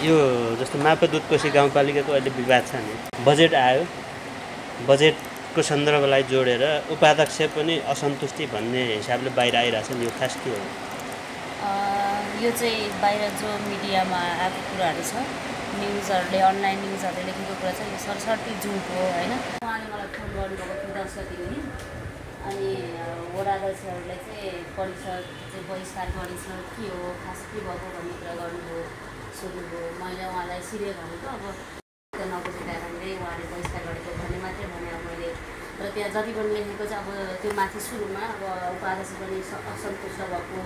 यो जस्तो मापा दुधकोशी गाउँपालिकाको अहिले विवाद छ नि। बजेट आयो। बजेटको सन्दर्भलाई जोडेर उपाध्यक्ष पनि असन्तुष्टि भन्ने हिसाबले बाहिर आइरहेछ यो खास के हो? यो चाहिँ बाहिर जो मिडियामा आएको कुराहरू छ न्युजहरूले अनलाइन न्युजहरूले लेखेको कुरा चाहिँ यो सरसर्ती झुट हो होइन? उहाँले मलाई फोन गर्नुभएको पनि। अनि वडा चाहिँ परिषद चाहिँ बहिष्कार गरिन्छ। के हो? खास के भएको भन्ने कुरा गर्नुभयो। सोध्नुभयो मैले उहाँलाई सिरियल भनेको अब नबुझेको कारणले उहाँले बहिष्कार गरेको भन्ने मात्रै भने अब मैले। र त्यहाँ जति पनि लेखेको चाहिँ अब त्यो माथि सुरुमा अब उपाध्यक्ष पनि असन्तुष्ट भएको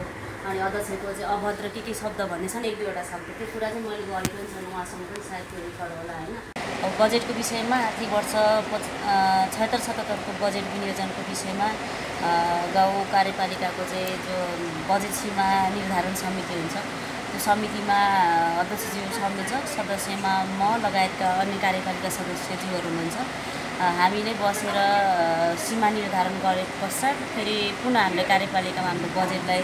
अनि अध्यक्षको चाहिँ अभद्र के के शब्द भन्ने छ नि एक दुईवटा शब्द। त्यो कुरा चाहिँ मैले गरेको पनि छैन उहाँसँग पनि सायद त्यो रेकर्ड होला होइन। अब बजेटको विषयमा आर्थिक वर्ष पच छत्तर सतहत्तरको बजेट विनियोजनको विषयमा गाउँ कार्यपालिकाको चाहिँ जो बजेट सीमा निर्धारण समिति हुन्छ समितिमा अध्यक्षज्यू संयोजक सदस्यमा म लगायतका अन्य कार्यपालिका सदस्यज्यूहरू हुनुहुन्छ। हामीले बसेर सीमा निर्धारण गरे पश्चात फेरि पुनः हामीले कार्यपालिकामा हाम्रो बजेटलाई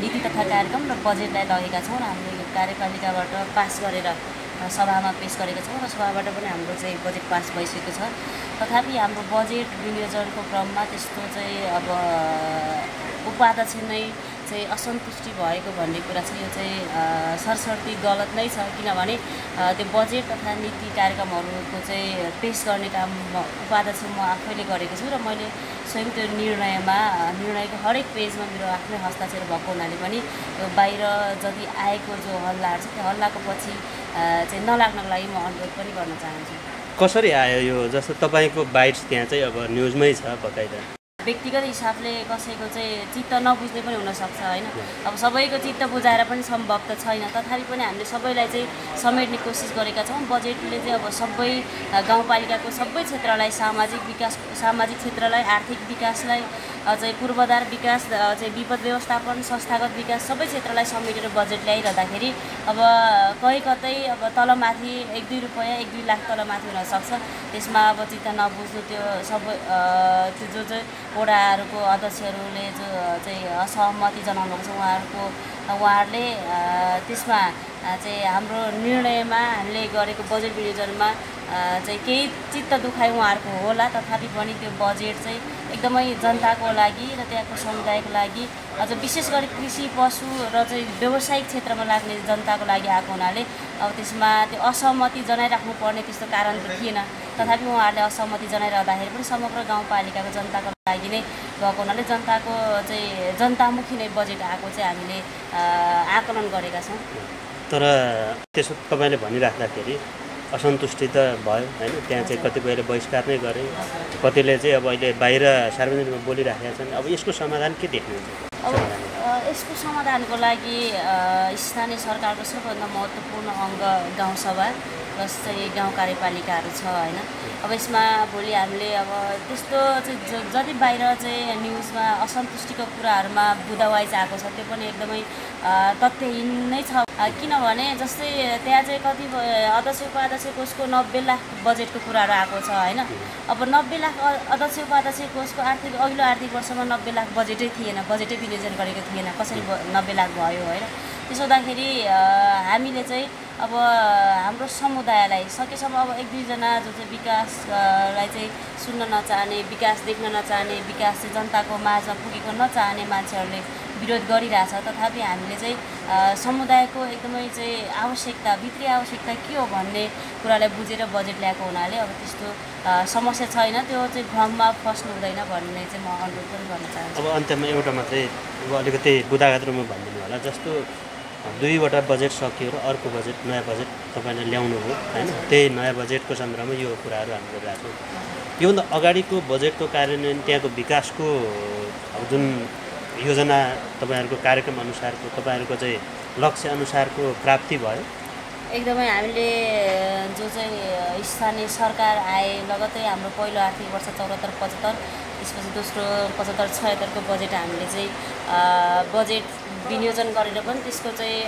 नीति तथा कार्यक्रम र बजेटलाई लगेका छौँ र हामीले कार्यपालिकाबाट पास गरेर सभामा पेस गरेका छौँ र सभाबाट पनि हाम्रो चाहिँ बजेट पास भइसकेको छ। तथापि हाम्रो बजेट विनियोजनको क्रममा त्यस्तो चाहिँ अब उपाध्यक्ष नै चाहिँ असन्तुष्टि भएको भन्ने कुरा चाहिँ यो चाहिँ सरसर्ती गलत नै छ। किनभने त्यो बजेट तथा नीति कार्यक्रमहरूको चाहिँ पेस गर्ने काम उपाध्यक्ष म आफैले गरेको छु र मैले स्वयं त्यो निर्णयमा निर्णयको हरेक पेजमा मेरो आफ्नै हस्ताक्षर भएको हुनाले पनि बाहिर जति आएको जो हल्लाहरू छ त्यो हल्लाको पछि चाहिँ नलाग्नको लागि म अनुरोध पनि गर्न चाहन्छु। कसरी आयो यो? जस्तो तपाईँको बाइट्स त्यहाँ चाहिँ अब न्युजमै छ बकाइदा व्यक्तिगत हिसाबले कसैको चाहिँ चित्त नबुझ्ने पनि हुनसक्छ होइन? अब सबैको चित्त बुझाएर पनि सम्भव त छैन। तथापि पनि हामीले सबैलाई चाहिँ समेट्ने कोसिस गरेका छौँ। बजेटले चाहिँ अब सबै गाउँपालिकाको सबै क्षेत्रलाई सामाजिक विकास सामाजिक क्षेत्रलाई आर्थिक विकासलाई चाहिँ पूर्वाधार विकास चाहिँ विपद व्यवस्थापन संस्थागत विकास सबै क्षेत्रलाई समेटेर बजेट ल्याइरहँदाखेरि अब कहीँ कतै अब तलमाथि एक दुई रुपियाँ एक दुई लाख तलमाथि हुनसक्छ त्यसमा अब चित्त नबुझ्नु त्यो सबै त्यो जो चाहिँ वडाहरूको अध्यक्षहरूले जो चाहिँ असहमति जनाउनु उहाँहरूको उहाँहरूले त्यसमा चाहिँ हाम्रो निर्णयमा हामीले गरेको बजेट विनियोजनमा चाहिँ केही चित्त दुखाइ उहाँहरूको होला। तथापि पनि त्यो बजेट चाहिँ एकदमै जनताको लागि र त्यहाँको समुदायको लागि अझ विशेष गरी कृषि पशु र चाहिँ व्यावसायिक क्षेत्रमा लाग्ने जनताको लागि आएको हुनाले अब त्यसमा त्यो असहमति जनाइराख्नु पर्ने त्यस्तो कारण त थिएन। तथापि उहाँहरूले असहमति जनाइरहँदाखेरि पनि समग्र गाउँपालिकाको जनताको लागि नै गएको हुनाले जनताको चाहिँ जनतामुखी नै बजेट आएको चाहिँ हामीले आकलन गरेका छौँ। तर त्यसो तपाईँले भनिराख्दाखेरि असन्तुष्टि त भयो होइन? त्यहाँ चाहिँ कतिपयले बहिष्कार नै गरे। कतिले चाहिँ अब अहिले बाहिर सार्वजनिकमा बोलिराखेका छन्। अब यसको समाधान के देख्नुहुन्छ? यसको समाधानको लागि स्थानीय सरकारको सबभन्दा महत्त्वपूर्ण अङ्ग गाउँसभा जस्तै गाउँ कार्यपालिकाहरू छ होइन? अब यसमा भोलि हामीले अब त्यस्तो चाहिँ जति बाहिर चाहिँ न्युजमा असन्तुष्टिको कुराहरूमा बुदावाइज आएको छ त्यो पनि एकदमै तथ्यहीन नै छ। किनभने जस्तै त्यहाँ चाहिँ कति अध्यक्ष उपाध्यक्ष कोषको नब्बे लाख बजेटको कुराहरू आएको छ होइन? अब नब्बे लाख अध्यक्ष उपाध्यक्ष कोषको आर्थिक अघिल्लो आर्थिक वर्षमा नब्बे लाख बजेटै थिएन बजेटै विनियोजन गरेको थिएन कसरी नब्बे लाख भयो होइन? त्यसो हुँदाखेरि हामीले चाहिँ अब हाम्रो समुदायलाई सकेसम्म अब एक दुईजना जो चाहिँ विकासलाई चाहिँ सुन्न नचाहने विकास देख्न नचाहने विकास चाहिँ जनताको माझमा पुगेको नचाहने मान्छेहरूले विरोध गरिरहेछ तथापि हामीले चाहिँ समुदायको एकदमै चाहिँ आवश्यकता भित्री आवश्यकता के हो भन्ने कुरालाई बुझेर बजेट ल्याएको हुनाले अब त्यस्तो समस्या छैन। त्यो चाहिँ भ्रममा फस्नु हुँदैन भन्ने चाहिँ म अनुरोध पनि गर्न चाहन्छु। अब अन्त्यमा एउटा मात्रै अलिकति बुदाघात रूपमा भनिदिनु होला। जस्तो दुईवटा बजेट सकियो र अर्को बजेट नयाँ बजेट तपाईँले ल्याउनु हो होइन? त्यही नयाँ बजेटको सन्दर्भमा यो कुराहरू हामी गरिरहेको छौँ योभन्दा अगाडिको बजेटको कार्यान्वयन त्यहाँको विकासको जुन योजना तपाईँहरूको कार्यक्रम अनुसारको तपाईँहरूको चाहिँ लक्ष्य अनुसारको प्राप्ति भयो? एकदमै हामीले जो चाहिँ स्थानीय सरकार आए लगत्तै हाम्रो पहिलो आर्थिक वर्ष चौहत्तर पचहत्तर त्यसपछि दोस्रो पचहत्तर छयत्तरको बजेट हामीले चाहिँ बजेट विनियोजन गरेर पनि त्यसको चाहिँ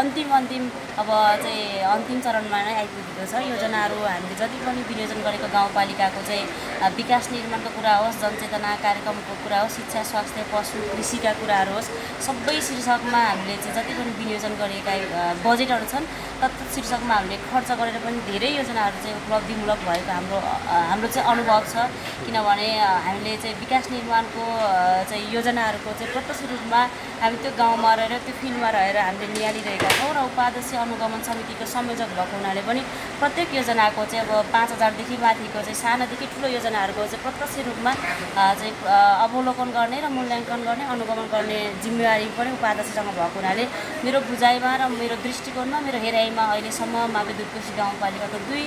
अन्तिम अन्तिम अब चाहिँ अन्तिम चरणमा नै आइपुगेको छ। योजनाहरू हामीले जति पनि विनियोजन गरेको गाउँपालिकाको चाहिँ विकास निर्माणको कुरा होस् जनचेतना कार्यक्रमको कुरा होस् शिक्षा स्वास्थ्य पशु कृषिका कुराहरू होस् सबै शीर्षकमा हामीले चाहिँ जति पनि विनियोजन गरिएका अ, बजेटहरू छन् तत् शीर्षकमा हामीले खर्च गरेर पनि धेरै योजनाहरू चाहिँ उपलब्धिमूलक भएको हाम्रो हाम्रो चाहिँ अनुभव छ। किनभने हामीले चाहिँ विकास निर्माणको चाहिँ योजनाहरूको चाहिँ प्रत्यक्ष रूपमा हामी त्यो गाउँमा रहेर त्यो फिल्डमा रहेर हामीले निहालिरहेका छौँ र उपाध्यक्ष अनुगमन समितिको संयोजक भएको हुनाले पनि प्रत्येक योजनाको चाहिँ अब पाँच हजारदेखि माथिको चाहिँ सानोदेखि ठुलो योजनाहरूको चाहिँ प्रत्यक्ष रूपमा चाहिँ अवलोकन गर्ने र मूल्याङ्कन गर्ने अनुगमन गर्ने जिम्मेवारी पनि उपाध्यक्षसँग भएको हुनाले मेरो बुझाइमा र मेरो दृष्टिकोणमा मेरो हेराइमा अहिलेसम्म मावि दुर्कोशी गाउँपालिकाको दुई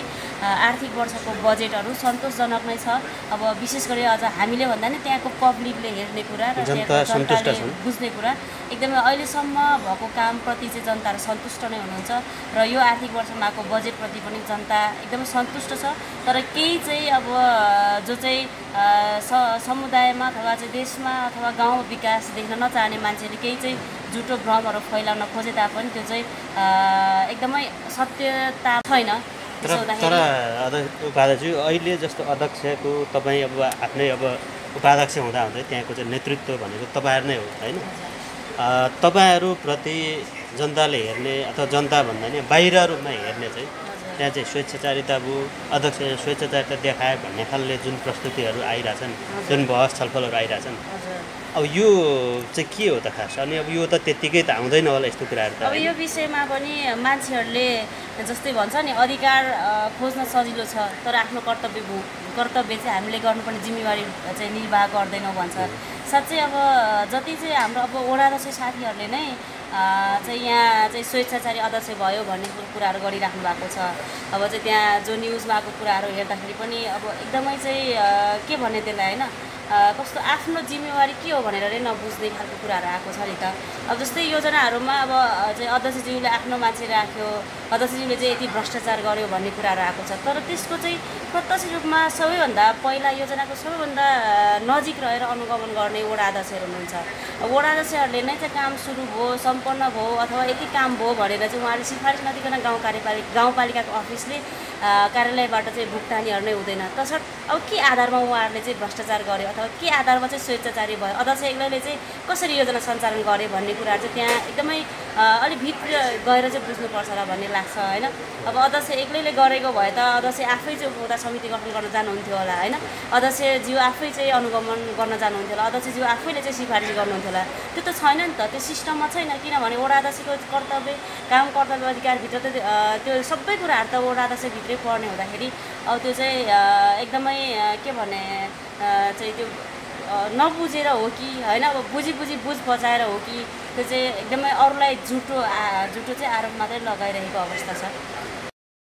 आर्थिक वर्षको बजेटहरू सन्तोषजनक नै छ अब विशेष गरी अझ हामीले भन्दा नि त्यहाँको पब्लिकले हेर्ने कुरा र त्यहाँको जनताले। बुझ्ने कुरा एकदमै अहिलेसम्म भएको कामप्रति चाहिँ जनताहरू सन्तुष्ट नै हुनुहुन्छ र यो आर्थिक वर्षमा आएको बजेटप्रति पनि जनता एकदमै सन्तुष्ट छ। तर केही चाहिँ अब जो चाहिँ स समुदायमा अथवा चाहिँ देशमा अथवा गाउँ विकास देख्न नचाहने मान्छेले केही चाहिँ झुटो भ्रमहरू फैलाउन खोजे तापनि त्यो चाहिँ एकदमै सत्यता छैन। तर तर उपाध्यक्ष अहिले जस्तो अध्यक्षको तपाईँ अब आफ्नै अब उपाध्यक्ष हुँदा हुँदै त्यहाँको चाहिँ नेतृत्व भनेको तपाईँहरू नै हो होइन? तपाईँहरूप्रति जनताले हेर्ने अथवा जनता भन्दा नि बाहिर रूपमा हेर्ने चाहिँ। त्यहाँ चाहिँ स्वेच्छाचारिता भयो अध्यक्ष स्वेच्छाचारिता देखाए भन्ने खालले जुन प्रस्तुतिहरू आइरहेछन् जुन बहस छलफलहरू आइरहेछन् अब यो चाहिँ के हो त खास अनि अब यो त त्यत्तिकै त आउँदैन होला यस्तो कुराहरू त अब यो विषयमा पनि मान्छेहरूले जस्तै भन्छ नि अधिकार खोज्न सजिलो छ तर आफ्नो कर्तव्य भू कर्तव्य चाहिँ हामीले गर्नुपर्ने जिम्मेवारी चाहिँ निर्वाह गर्दैनौँ भन्छ। साँच्चै अब जति चाहिँ हाम्रो अब वडा दसैँ साथीहरूले नै चाहिँ यहाँ चाहिँ स्वेच्छाचारी अध्यक्ष भयो भन्ने कुराहरू गरिराख्नु भएको छ। अब चाहिँ त्यहाँ जो न्युजमा आएको कुराहरू हेर्दाखेरि पनि अब एकदमै चाहिँ के भन्ने त्यसलाई होइन? कस्तो आफ्नो जिम्मेवारी के हो भनेर नै नबुझ्ने खालको कुराहरू आएको छ नि त। अब जस्तै योजनाहरूमा अब चाहिँ अध्यक्षज्यूले आफ्नो मान्छे राख्यो अध्यक्षज्यूले चाहिँ यति भ्रष्टाचार गर्यो भन्ने कुराहरू आएको छ तर त्यसको चाहिँ प्रत्यक्ष रूपमा सबैभन्दा पहिला योजनाको सबैभन्दा नजिक रहेर अनुगमन गर्ने वडा अध्यक्षहरू हुनुहुन्छ। वडा अध्यक्षहरूले नै चाहिँ काम सुरु भयो सम्पन्न भयो अथवा यति काम भयो भनेर चाहिँ उहाँहरूले सिफारिस नदिकन गाउँ कार्यपालिका गाउँपालिकाको अफिसले कार्यालयबाट चाहिँ भुक्तानीहरू नै हुँदैन। तसर्थ अब के आधारमा उहाँहरूले चाहिँ भ्रष्टाचार गर्यो अथवा के आधारमा चाहिँ स्वेच्छाचारी भयो? अध्यक्ष एक्लैले चाहिँ कसरी योजना सञ्चालन गरे भन्ने कुराहरू चाहिँ त्यहाँ एकदमै अलिक भित्र गएर चाहिँ बुझ्नुपर्छ होला भन्ने लाग्छ होइन? अब अध्यक्ष एक्लैले गरेको भए त अध्यक्ष आफै चाहिँ उपभोक्ता समिति गठन गर्न जानुहुन्थ्यो होला होइन? अध्यक्षज्यू आफै चाहिँ अनुगमन गर्न जानुहुन्थ्यो होला अध्यक्षज्यू आफैले चाहिँ सिफारिस गर्नुहुन्थ्यो होला। त्यो त छैन नि त त्यो सिस्टममा छैन किनभने वडा अध्यक्षको कर्तव्य काम कर्तव्य अधिकारभित्र त त्यो सबै कुराहरू त वडा अध्यक्षभित्रै पर्ने हुँदाखेरि अब त्यो चाहिँ एकदमै के भने चाहिँ त्यो नबुझेर हो कि होइन? अब बुझी बुझी बुझ बचाएर हो कि त्यो चाहिँ एकदमै अरूलाई झुटो झुटो चाहिँ आरोप मात्रै लगाइरहेको अवस्था छ।